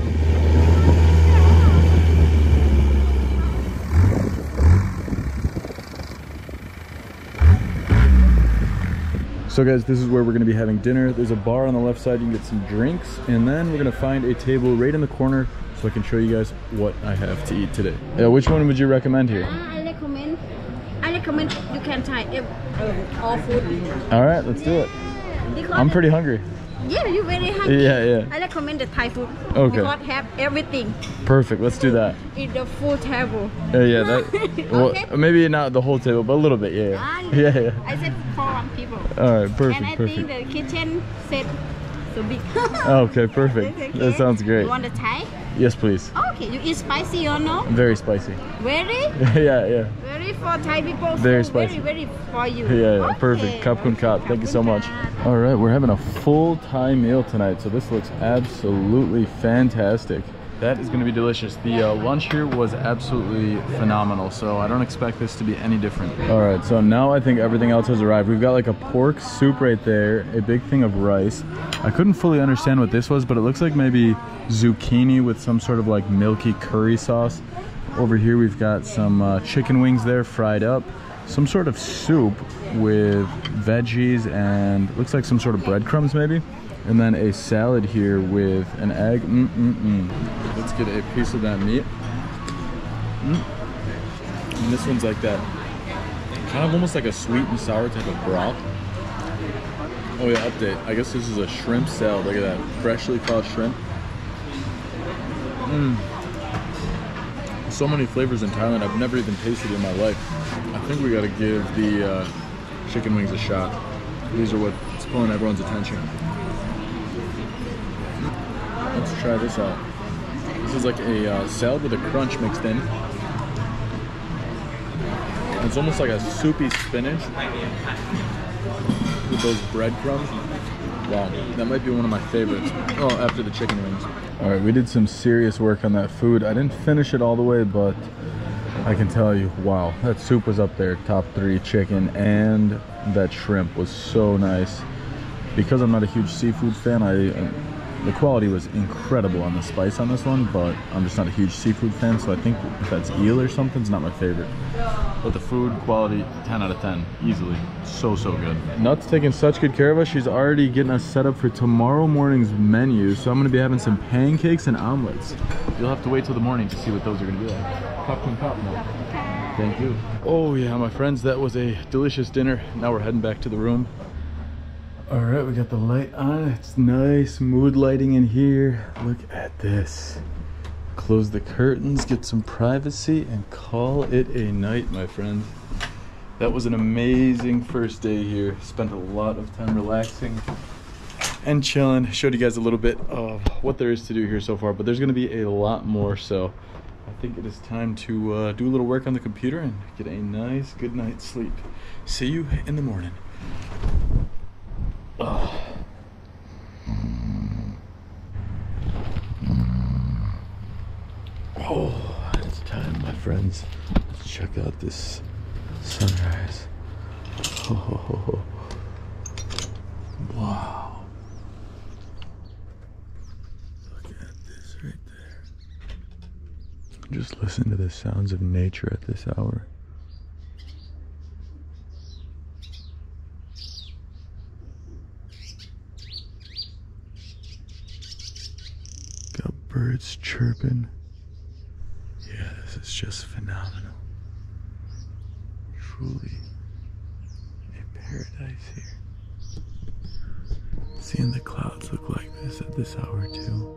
Speaker 1: So guys, this is where we're gonna be having dinner. There's a bar on the left side, you can get some drinks, and then we're gonna find a table right in the corner so I can show you guys what I have to eat today. Yeah, which one would you recommend here?
Speaker 7: Uh, I recommend. I recommend you can try ev- uh, all food.
Speaker 1: All right, let's do it.
Speaker 7: Because
Speaker 1: I'm pretty hungry.
Speaker 7: Yeah, you're very hungry.
Speaker 1: Yeah, yeah.
Speaker 7: I recommend the Thai food.
Speaker 1: Okay.
Speaker 7: Because have everything.
Speaker 1: Perfect, let's do that.
Speaker 7: Eat the full table.
Speaker 1: Yeah, yeah, that, well,
Speaker 7: Okay.
Speaker 1: maybe not the whole table, but a little bit, yeah.
Speaker 7: Ah,
Speaker 1: Yeah, yeah. yeah.
Speaker 7: I said for one people.
Speaker 1: All right, perfect,
Speaker 7: and I
Speaker 1: perfect.
Speaker 7: think the kitchen set so big.
Speaker 1: Oh, okay, perfect.
Speaker 7: Okay.
Speaker 1: That sounds great.
Speaker 7: You want the Thai?
Speaker 1: Yes, please.
Speaker 7: Oh, okay, you eat spicy or no?
Speaker 1: Very spicy.
Speaker 7: Very,
Speaker 1: yeah, yeah.
Speaker 7: very for Thai people.
Speaker 1: Very
Speaker 7: so
Speaker 1: spicy.
Speaker 7: Very, very for you.
Speaker 1: Yeah, yeah,
Speaker 7: Okay.
Speaker 1: perfect. Kap kun kap. Thank you so much. All right, we're having a full Thai meal tonight, so this looks absolutely fantastic. That is going to be delicious. The uh, lunch here was absolutely phenomenal, so I don't expect this to be any different. All right, so now I think everything else has arrived. We've got like a pork soup right there, a big thing of rice. I couldn't fully understand what this was, but it looks like maybe zucchini with some sort of like milky curry sauce. Over here we've got some uh, chicken wings there fried up, some sort of soup with veggies and looks like some sort of breadcrumbs maybe. And then a salad here with an egg. Mm-mm-mm. Let's get a piece of that meat. Mm. And this one's like that, kind of almost like a sweet and sour type of broth. Oh yeah, update. I guess this is a shrimp salad. Look at that, freshly caught shrimp. Mmm so many flavors in Thailand I've never even tasted in my life. I think we gotta give the uh, chicken wings a shot. These are what's pulling everyone's attention. Let's try this out. This is like a uh, salad with a crunch mixed in. It's almost like a soupy spinach with those breadcrumbs. Wow, that might be one of my favorites. Oh, after the chicken wings. All right, we did some serious work on that food. I didn't finish it all the way, but I can tell you, wow, that soup was up there, top three chicken, and that shrimp was so nice. Because I'm not a huge seafood fan, I the quality was incredible on the spice on this one, but I'm just not a huge seafood fan, so I think if that's eel or something, it's not my favorite. But the food quality, 10 out of 10, easily. So, so good. Nut's taking such good care of us. She's already getting us set up for tomorrow morning's menu. So I'm gonna be having some pancakes and omelets. You'll have to wait till the morning to see what those are gonna be like. Popcorn pop now. Thank you. Oh yeah, my friends, that was a delicious dinner. Now we're heading back to the room. All right, we got the light on. It's nice mood lighting in here. Look at this. close the curtains, get some privacy, and call it a night, my friends. That was an amazing first day here. Spent a lot of time relaxing and chilling. Showed you guys a little bit of what there is to do here so far, but there's gonna be a lot more. So I think it is time to uh, do a little work on the computer and get a nice good night's sleep. See you in the morning. Oh, it's time, my friends. Let's check out this sunrise. Oh, wow. Look at this right there. Just listen to the sounds of nature at this hour. Got birds chirping. Yeah, this is just phenomenal. Truly a paradise here. Seeing the clouds look like this at this hour, too.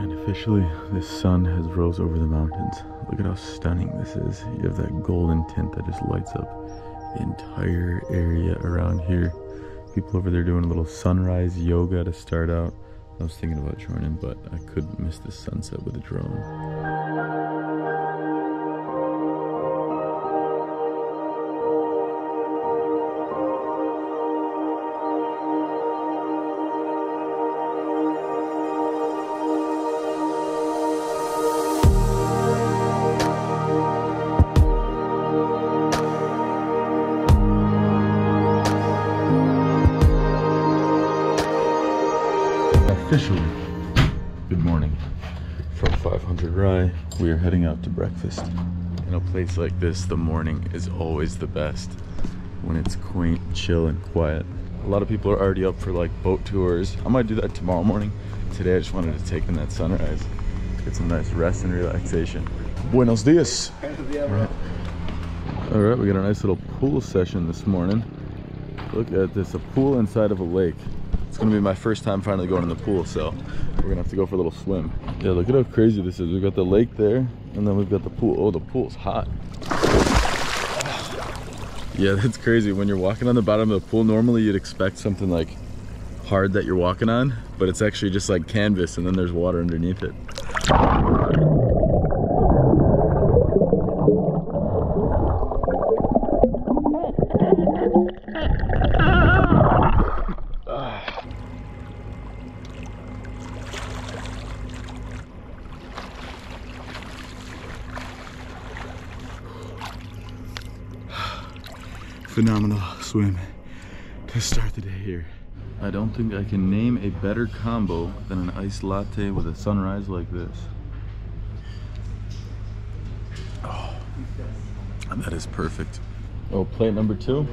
Speaker 1: And officially, the sun has rose over the mountains. Look at how stunning this is. You have that golden tint that just lights up entire area around here. People over there doing a little sunrise yoga to start out. I was thinking about joining, but I couldn't miss the sunset with a drone. Breakfast. In a place like this, the morning is always the best when it's quaint, chill, and quiet. A lot of people are already up for like boat tours. I might do that tomorrow morning. Today, I just wanted to take in that sunrise, get some nice rest and relaxation. Buenos dias. All right. All right, we got a nice little pool session this morning. Look at this, a pool inside of a lake. It's gonna be my first time finally going in the pool, so we're gonna have to go for a little swim. Yeah, look at how crazy this is. We've got the lake there, and then we've got the pool. Oh, the pool's hot. Yeah, that's crazy. When you're walking on the bottom of the pool, normally you'd expect something like hard that you're walking on, but it's actually just like canvas, and then there's water underneath it. phenomenal swim to start the day here. I don't think I can name a better combo than an iced latte with a sunrise like this. Oh, that is perfect. Oh, plate number two?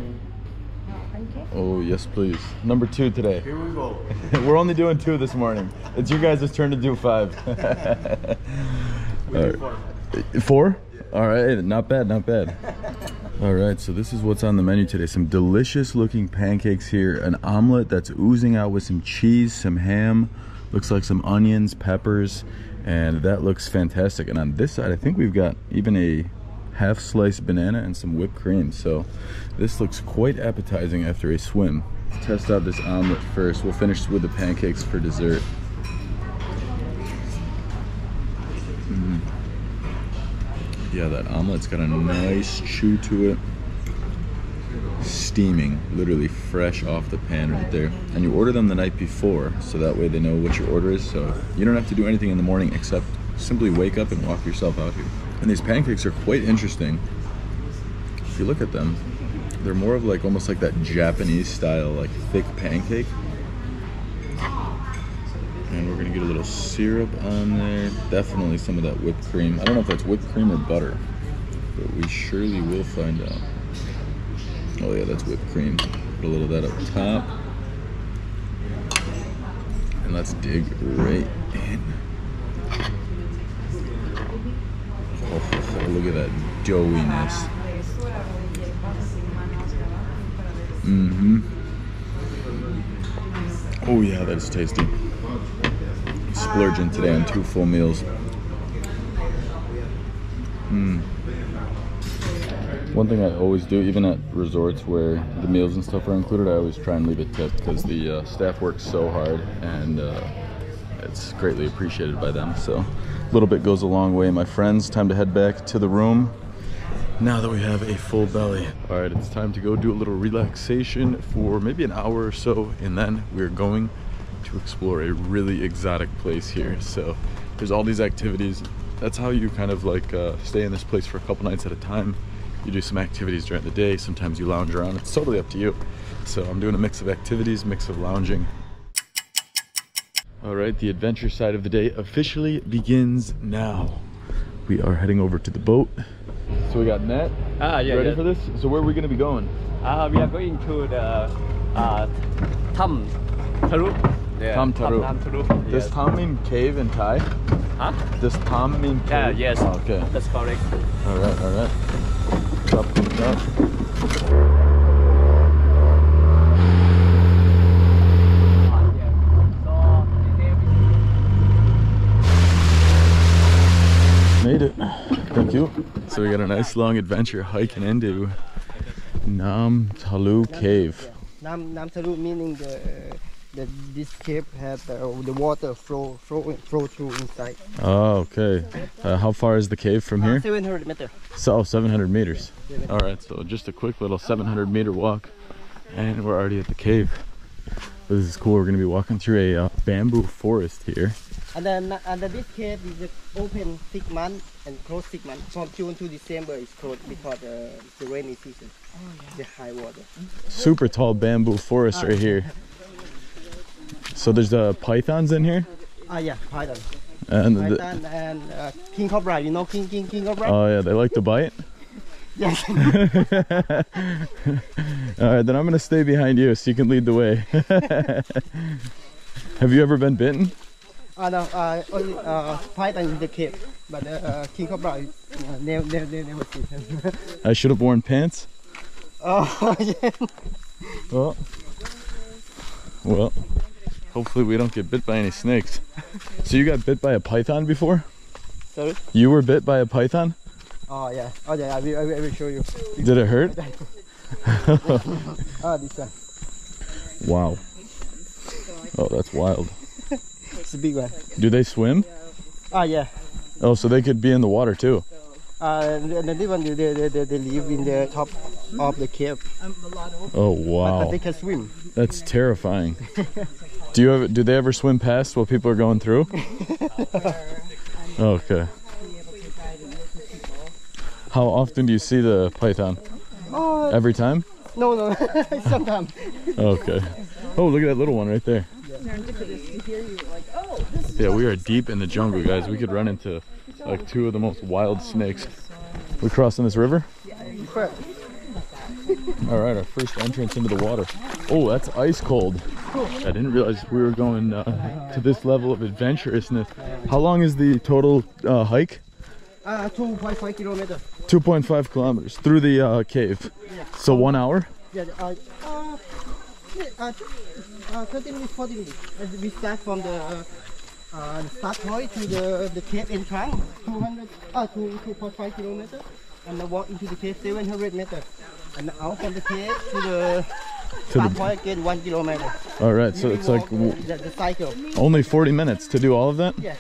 Speaker 1: Oh, yes, please. Number two today. Here we go. We're only doing two this morning. It's your guys' turn to do five. All right. Four? All right, not bad, not bad. All right, so this is what's on the menu today. Some delicious looking pancakes here. An omelet that's oozing out with some cheese, some ham. Looks like some onions, peppers, and that looks fantastic. And on this side, I think we've got even a half sliced banana and some whipped cream. So this looks quite appetizing after a swim. Let's test out this omelet first. We'll finish with the pancakes for dessert. Yeah, that omelet's got a nice chew to it. Steaming, literally fresh off the pan right there. And you order them the night before, so that way they know what your order is. So you don't have to do anything in the morning except simply wake up and walk yourself out here. And these pancakes are quite interesting. If you look at them, they're more of like almost like that Japanese style, like thick pancake. And we're gonna little syrup on there. Definitely some of that whipped cream. I don't know if that's whipped cream or butter, but we surely will find out. Oh yeah, that's whipped cream. Put a little of that up top. And let's dig right in. Oh, look at that doughiness. Mm-hmm. Oh yeah, that is tasty. Splurging today on two full meals. Mm. One thing I always do, even at resorts where the meals and stuff are included, I always try and leave a tip because the uh, staff works so hard and uh, it's greatly appreciated by them. So a little bit goes a long way, my friends. Time to head back to the room now that we have a full belly. All right, it's time to go do a little relaxation for maybe an hour or so, and then we're going to explore a really exotic place here. So there's all these activities. That's how you kind of like uh, stay in this place for a couple nights at a time. You do some activities during the day. Sometimes you lounge around. It's totally up to you. So I'm doing a mix of activities, mix of lounging. All right, the adventure side of the day officially begins now. We are heading over to the boat. So we got net.
Speaker 2: Ah, yeah,
Speaker 1: Ready
Speaker 2: yeah.
Speaker 1: for this? So where are we gonna be going?
Speaker 2: Uh, we are going to the uh, Tham Tharu. Yeah,
Speaker 1: Tham Tharu.
Speaker 2: Tham Tharu.
Speaker 1: Does
Speaker 2: Yes.
Speaker 1: Tom mean cave in Thai?
Speaker 2: Huh?
Speaker 1: Does Tom mean
Speaker 2: Yeah,
Speaker 1: cave?
Speaker 2: yes.
Speaker 1: Oh, okay.
Speaker 2: That's correct.
Speaker 1: All right, all right. Up, up. Made it. Thank you. So we got a nice long adventure hiking into Nam Talu Cave.
Speaker 3: Nam Nam Taru meaning the the this cave has the, the water flow flow flow through inside.
Speaker 1: Oh, okay. Uh, how far is the cave from here?
Speaker 3: 700 meter.
Speaker 1: So, oh, 700 meters. All right, so just a quick little 700 meter walk, and we're already at the cave. But this is cool. We're gonna be walking through a uh, bamboo forest here.
Speaker 3: And then and then this cave is open six months and closed six months. From June to December is closed because uh, it's the rainy season. The high water.
Speaker 1: Super tall bamboo forest right here. So there's the pythons in here,
Speaker 3: Ah yeah, python.
Speaker 1: and the,
Speaker 3: and uh, king cobra. You know king king king cobra?
Speaker 1: oh yeah, they like to bite.
Speaker 3: yes.
Speaker 1: All right, then I'm gonna stay behind you so you can lead the way. Have you ever been bitten?
Speaker 3: Uh, no, uh, only uh, python in the cave, but uh, uh, king cobra uh, never, never, never, seen.
Speaker 1: I should have worn pants.
Speaker 3: oh, yeah.
Speaker 1: Well, well, hopefully we don't get bit by any snakes. So you got bit by a python before?
Speaker 3: Sorry?
Speaker 1: You were bit by a python?
Speaker 3: Oh, yeah. Oh, yeah, I will, I will, show you.
Speaker 1: Did it hurt?
Speaker 3: Ah, this one.
Speaker 1: Wow. Oh, that's wild.
Speaker 3: It's a big one.
Speaker 1: Do they swim?
Speaker 3: Ah, yeah.
Speaker 1: Oh, so they could be in the water too.
Speaker 3: Uh, this one, they, they, they, they live in the top of the cave,
Speaker 1: Oh,
Speaker 3: but,
Speaker 1: wow.
Speaker 3: but they can swim.
Speaker 1: That's terrifying. Do you ever, do they ever swim past while people are going through? Oh, okay. How often do you see the python?
Speaker 3: Oh,
Speaker 1: Every time?
Speaker 3: no, no, sometimes.
Speaker 1: Okay. Oh, look at that little one right there. Yeah, we are deep in the jungle, guys. We could run into like two of the most wild snakes. We crossing this river? Yeah. All right, our first entrance into the water. Oh, that's ice cold. I didn't realize we were going uh, to this level of adventurousness. How long is the total uh, hike?
Speaker 3: Uh, 2.5 kilometers.
Speaker 1: 2.5 kilometers through the uh, cave. So one hour?
Speaker 3: Yeah, uh, uh, yeah, uh, 30 minutes, 40 minutes. We start from the uh, uh, the start point to the, the cave entrance, 200, uh, 2, 2.5 kilometers. And then walk into the cave 700 meters. And out from the cave to the
Speaker 1: To the,
Speaker 3: point 1 kilometer.
Speaker 1: all right, so
Speaker 3: We
Speaker 1: it's like
Speaker 3: the, the cycle.
Speaker 1: only 40 minutes to do all of that?
Speaker 3: Yeah.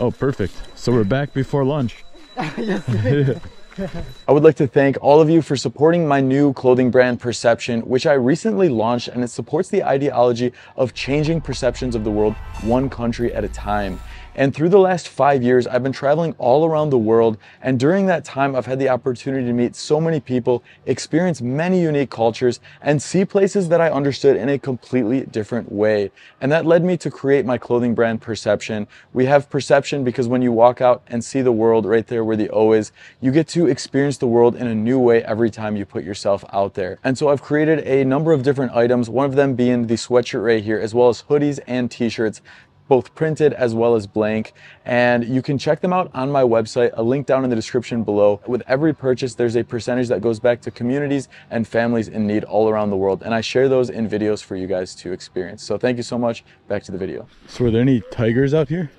Speaker 1: Oh, perfect. So we're back before lunch. I would like to thank all of you for supporting my new clothing brand Perception, which I recently launched and it supports the ideology of changing perceptions of the world one country at a time. And through the last five years, I've been traveling all around the world. And during that time, I've had the opportunity to meet so many people, experience many unique cultures, and see places that I understood in a completely different way. And that led me to create my clothing brand Perception. We have perception because when you walk out and see the world right there where the O is, you get to experience the world in a new way every time you put yourself out there. And so I've created a number of different items, one of them being the sweatshirt right here, as well as hoodies and t-shirts both printed as well as blank. And you can check them out on my website, a link down in the description below. With every purchase, there's a percentage that goes back to communities and families in need all around the world. And I share those in videos for you guys to experience. So thank you so much. Back to the video. So, are there any tigers out here?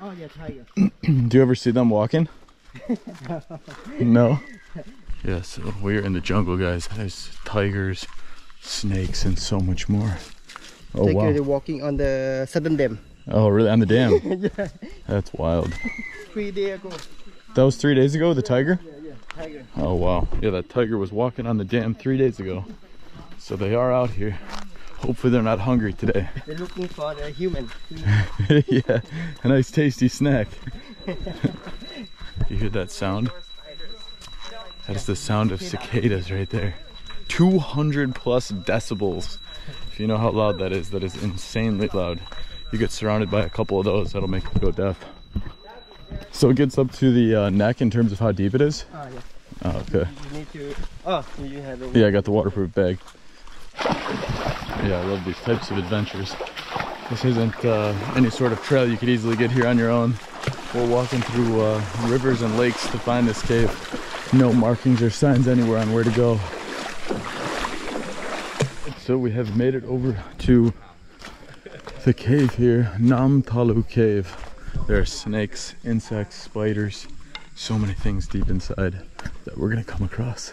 Speaker 3: Oh yeah, tiger.
Speaker 1: Do you ever see them walking? no. Yeah, so we're in the jungle, guys. There's tigers, snakes, and so much more. Oh
Speaker 3: Tiger
Speaker 1: wow!
Speaker 3: they're walking on the southern dam.
Speaker 1: Oh really? On the dam? yeah. That's wild.
Speaker 3: Three days ago.
Speaker 1: That was three days ago. The tiger?
Speaker 3: Yeah, yeah, Tiger.
Speaker 1: Oh wow! Yeah, that tiger was walking on the dam three days ago. So they are out here. Hopefully they're not hungry today.
Speaker 3: They're looking for the human.
Speaker 1: yeah, a nice tasty snack. you hear that sound? That's the sound of cicadas right there. 200 plus decibels. If you know how loud that is, that is insanely loud. You get surrounded by a couple of those, that'll make you go deaf. So it gets up to the uh, neck in terms of how deep it is?
Speaker 3: Oh yeah.
Speaker 1: Oh, okay.
Speaker 3: You need to. Oh, you have the.
Speaker 1: Yeah, I got the waterproof bag. Yeah, I love these types of adventures. This isn't uh, any sort of trail you could easily get here on your own. We're walking through uh, rivers and lakes to find this cave. No markings or signs anywhere on where to go. So we have made it over to the cave here, Nam Talu Cave. There are snakes, insects, spiders, so many things deep inside that we're gonna come across.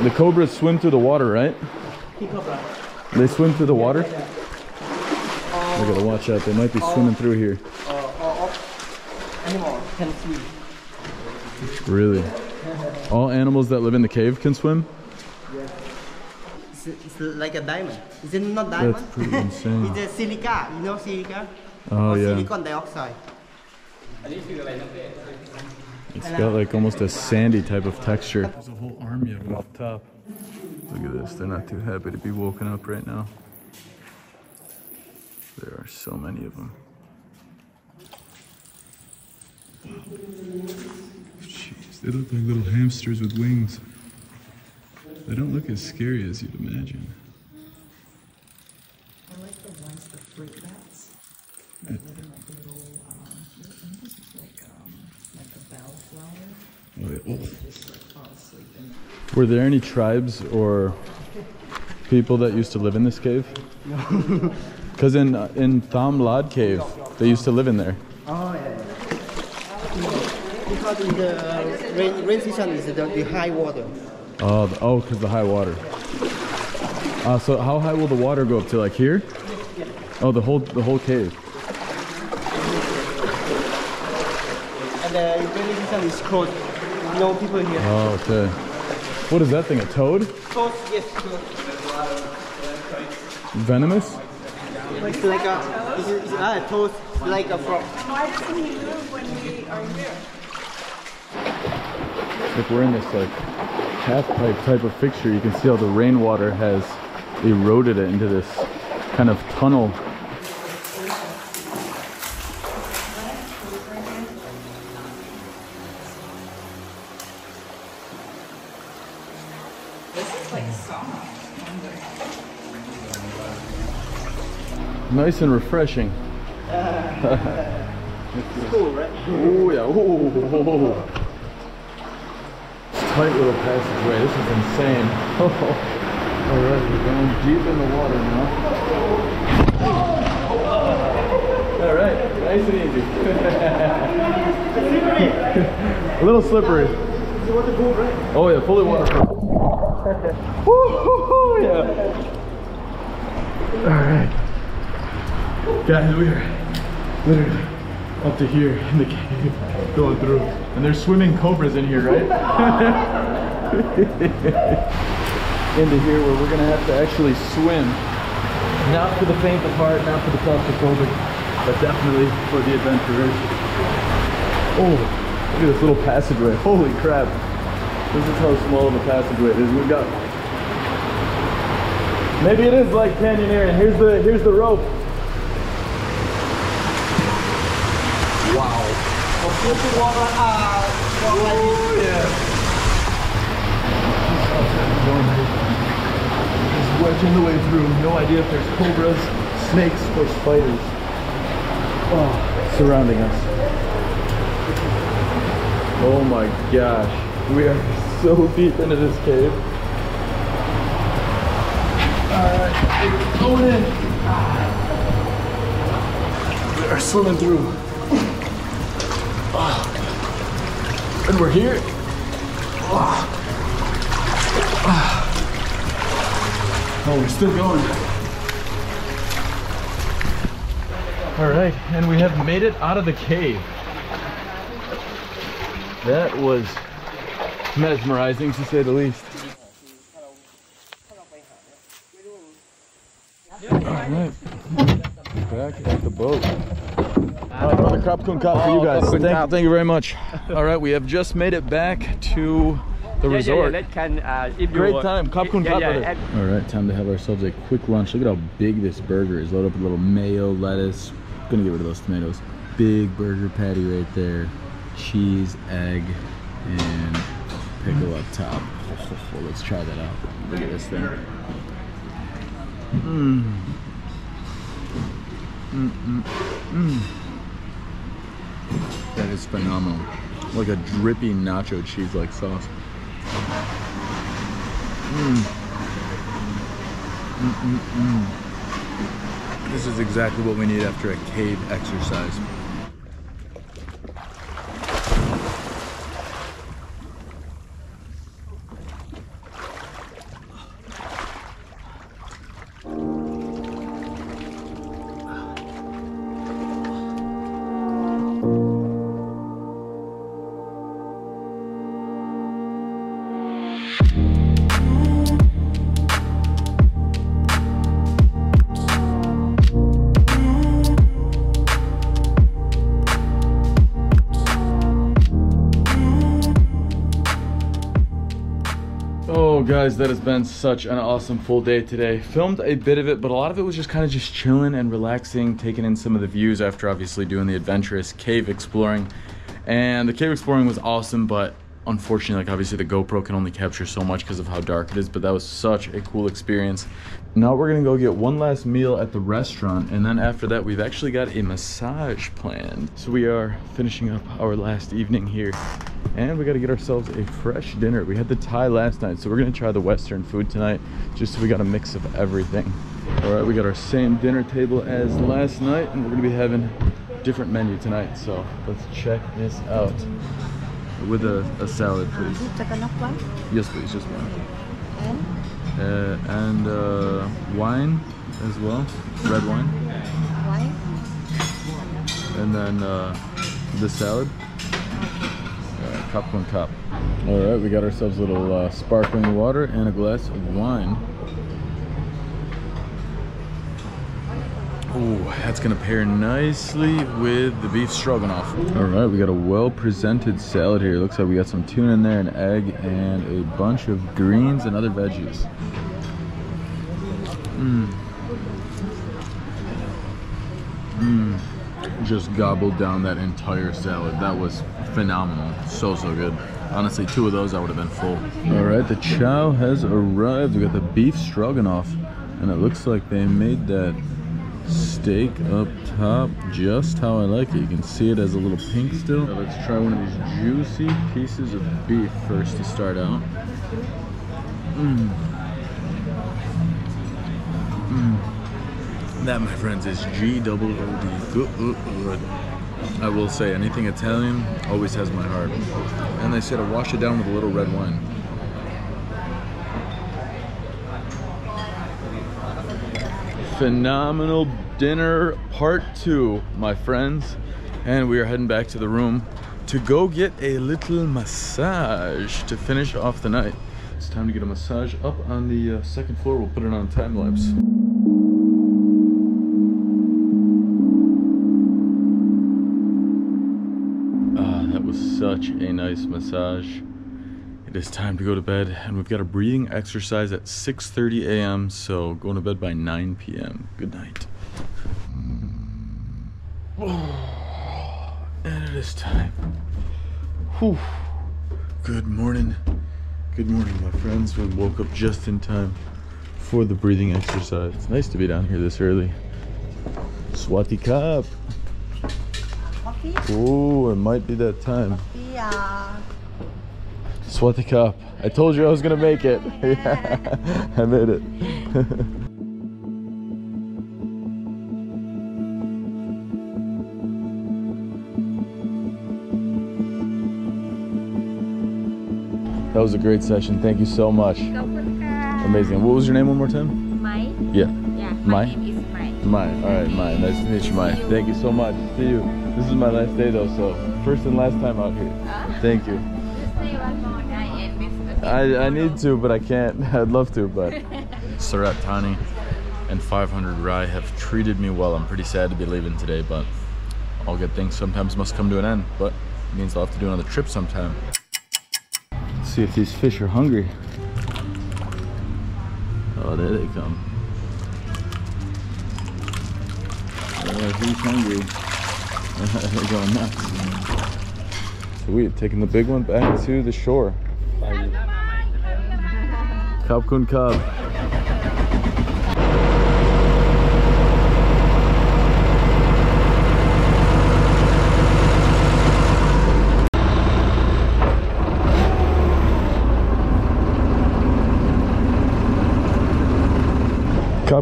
Speaker 1: The cobras swim through the water, right? They swim through the water? We gotta watch out, they might be swimming through here. Really? All animals that live in the cave can swim?
Speaker 3: It's, it's like a diamond. Is it not diamond?
Speaker 1: That's pretty insane.
Speaker 3: it's a silica. You know silica?
Speaker 1: Oh
Speaker 3: or
Speaker 1: yeah.
Speaker 3: Silicon dioxide.
Speaker 1: It's got like almost a sandy type of texture. There's a whole army of them up top. Look at this, they're not too happy to be woken up right now. There are so many of them. Jeez, they look like little hamsters with wings. They don't look as scary as you'd imagine.
Speaker 8: I like the ones, the fruit bats. They live like little, um, almost like, um, like a bellflower.
Speaker 1: Oh, yeah.
Speaker 8: Just like fall asleep
Speaker 1: Were there any tribes or people that used to live in this cave? Because in uh, in Tham Lad Cave, they used to live in there.
Speaker 3: Oh yeah. Because in the rain, rain season is the, the high water.
Speaker 1: Oh, the, oh, because the high water. Uh, so how high will the water go up to? Like here? Oh, the whole the whole cave.
Speaker 3: And the rainy season is closed. No people here.
Speaker 1: Oh, okay. What is that thing? A toad?
Speaker 3: Closed, yes, closed.
Speaker 1: Venomous?
Speaker 3: It's like a, it's, it's ah, toast like a frog. Why can he move when we are here?
Speaker 1: If we're in this like half pipe type of fixture, you can see how the rainwater has eroded it into this kind of tunnel. Nice and refreshing.
Speaker 3: Cool, right?
Speaker 1: Oh yeah. Oh. Tight little passageway. This is insane. Oh, All right, we're going deep in the water now. All right, nice and easy. A little slippery. Oh yeah, fully waterproof. Woo, yeah. All right, guys, we are literally up to here in the cave, going through, and there's swimming cobras in here, right? Into here where we're gonna have to actually swim. Not for the faint of heart, not for the claustrophobic, but definitely for the adventurers. Oh, look at this little passageway. Holy crap. This is how small of a passageway it is. We've got Maybe it is like canyoneering. Here's the here's the rope. Wow. Oh, yeah. Just wedging the way through. No idea if there's cobras, snakes, or spiders. Oh, surrounding us. Oh my gosh. We are so deep into this cave. Alright, going in. We are swimming through. And we're here. Ah. Oh, we're still going. All right, and we have made it out of the cave. That was mesmerizing to say the least. All right, back at the boat. Another crop kun for you guys. Thank, thank you very much. All right, we have just made it back to the
Speaker 2: Yeah, yeah, yeah,
Speaker 1: resort.
Speaker 2: that can, uh, if
Speaker 1: Great time. Cup kun
Speaker 2: yeah,
Speaker 1: cup,
Speaker 2: yeah,
Speaker 1: brother. All right, time to have ourselves a quick lunch. Look at how big this burger is. Load up with a little mayo, lettuce. Gonna get rid of those tomatoes. Big burger patty right there. Cheese, egg, and pickle up top. Well, let's try that out. Look at this thing. Mmm. Mm, mm, mm. That is phenomenal. Like a drippy nacho cheese like sauce. Mmm. Mm, mm, mm. This is exactly what we need after a cave exercise. Guys, that has been such an awesome full day today. Filmed a bit of it, but a lot of it was just kind of just chilling and relaxing, taking in some of the views after obviously doing the adventurous cave exploring. And the cave exploring was awesome, but unfortunately, like obviously the GoPro can only capture so much because of how dark it is, but that was such a cool experience. Now we're gonna go get one last meal at the restaurant, and then after that, we've actually got a massage planned. So we are finishing up our last evening here, and we gotta get ourselves a fresh dinner. We had the Thai last night, so we're gonna try the Western food tonight, just so we got a mix of everything. All right, we got our same dinner table as last night, and we're gonna be having different menu tonight, so let's check this out. With a, a salad, please. Yes, please, just one. Uh, and uh, wine as well, red wine.
Speaker 7: Wine.
Speaker 1: And then uh, the salad. Cup one cup. All right, we got ourselves a little uh, sparkling water and a glass of wine. Oh, that's gonna pair nicely with the beef stroganoff. All right, we got a well-presented salad here. Looks like we got some tuna in there, an egg, and a bunch of greens and other veggies. Mmm. Mmm. Just gobbled down that entire salad. That was phenomenal. So, so good. Honestly, two of those I would have been full. All right, the chow has arrived. We got the beef stroganoff, and it looks like they made that steak up top just how I like it. You can see it as a little pink still. Now let's try one of these juicy pieces of beef first to start out. Mmm. Mmm. That, my friends, is G double O D. Good, good, good. I will say, anything Italian always has my heart. And they say to wash it down with a little red wine. Phenomenal dinner part two, my friends. And we are heading back to the room to go get a little massage to finish off the night. It's time to get a massage up on the uh, second floor. We'll put it on time lapse. Such a nice massage. It is time to go to bed, and we've got a breathing exercise at 6:30 a.m. So going to bed by 9 p.m. Good night. And it is time. Whew. Good morning. Good morning, my friends. We woke up just in time for the breathing exercise. It's nice to be down here this early. Swati Cup. Ooh, it might be that time.
Speaker 7: Yeah.
Speaker 1: Sweat the cup. I told you I was gonna make it. Oh yeah, I made it. that was a great session. Thank you so much. Amazing. What was your name one more time?
Speaker 7: Mai.
Speaker 1: Yeah.
Speaker 7: Yeah.
Speaker 1: My,
Speaker 7: my name is Mai.
Speaker 1: Mai. All right, Mai. Nice to meet you, Mai. Thank you so much. See you. This is my last day though, so first and last time out here. Thank you.
Speaker 7: stay one more night and visit
Speaker 1: I, I need to, but I can't. I'd love to, but. Surat Thani and 500 Rai have treated me well. I'm pretty sad to be leaving today, but all good things sometimes must come to an end. But it means I'll have to do another trip sometime. Let's see if these fish are hungry. Oh, there they come. Oh, he's hungry. They're going nuts. Sweet, taking the big one back to the shore. Kap kun. Kap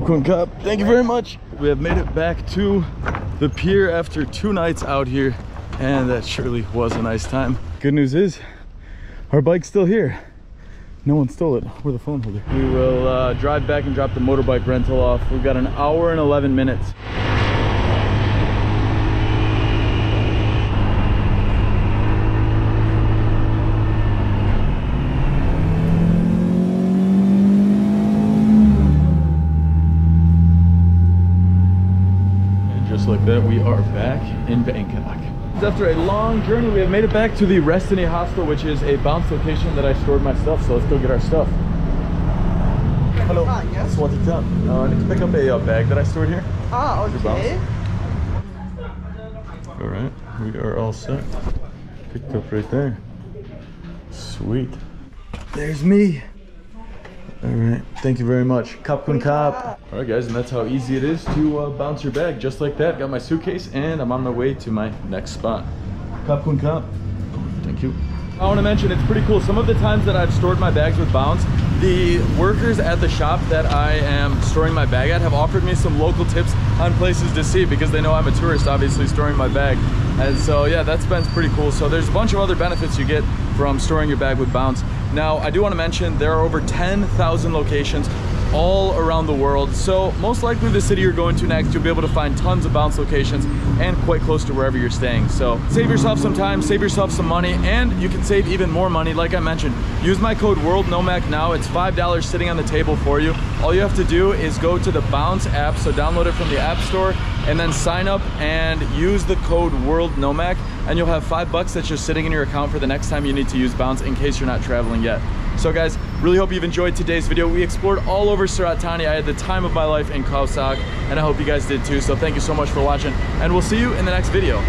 Speaker 1: kun kap. Thank you very much. We have made it back to the pier after two nights out here, and that surely was a nice time. Good news is, our bike's still here. No one stole it. We're the phone holder. We will uh, drive back and drop the motorbike rental off. We've got an hour and 11 minutes. And just like that, we are back in Bangkok. After a long journey, we have made it back to the Restini Hostel, which is a bounce location that I stored my stuff. So let's go get our stuff. Hello.
Speaker 3: Ah, yes.
Speaker 1: Swati Cup. Uh, I need to pick up a uh, bag that I stored here.
Speaker 3: Ah, okay.
Speaker 1: All right, we are all set. Picked up right there. Sweet. There's me. All right, thank you very much. Cup kun cup. All right, guys, and that's how easy it is to uh, bounce your bag just like that. Got my suitcase, and I'm on my way to my next spot. Cup kun cup. Thank you. I want to mention it's pretty cool. Some of the times that I've stored my bags with Bounce, the workers at the shop that I am storing my bag at have offered me some local tips on places to see because they know I'm a tourist, obviously storing my bag. And so yeah, that's been pretty cool. So there's a bunch of other benefits you get from storing your bag with Bounce. Now, I do want to mention there are over 10,000 locations all around the world. So most likely the city you're going to next, you'll be able to find tons of bounce locations and quite close to wherever you're staying. So save yourself some time, save yourself some money, and you can save even more money. Like I mentioned, use my code WORLDNOMAC now. It's $5 sitting on the table for you. All you have to do is go to the Bounce app. So download it from the App Store and then sign up and use the code WORLDNOMAC and you'll have five bucks that's just sitting in your account for the next time you need to use Bounce in case you're not traveling yet. So guys, really hope you've enjoyed today's video. We explored all over Surat Thani. I had the time of my life in Khao Sok, and I hope you guys did too. So thank you so much for watching, and we'll see you in the next video.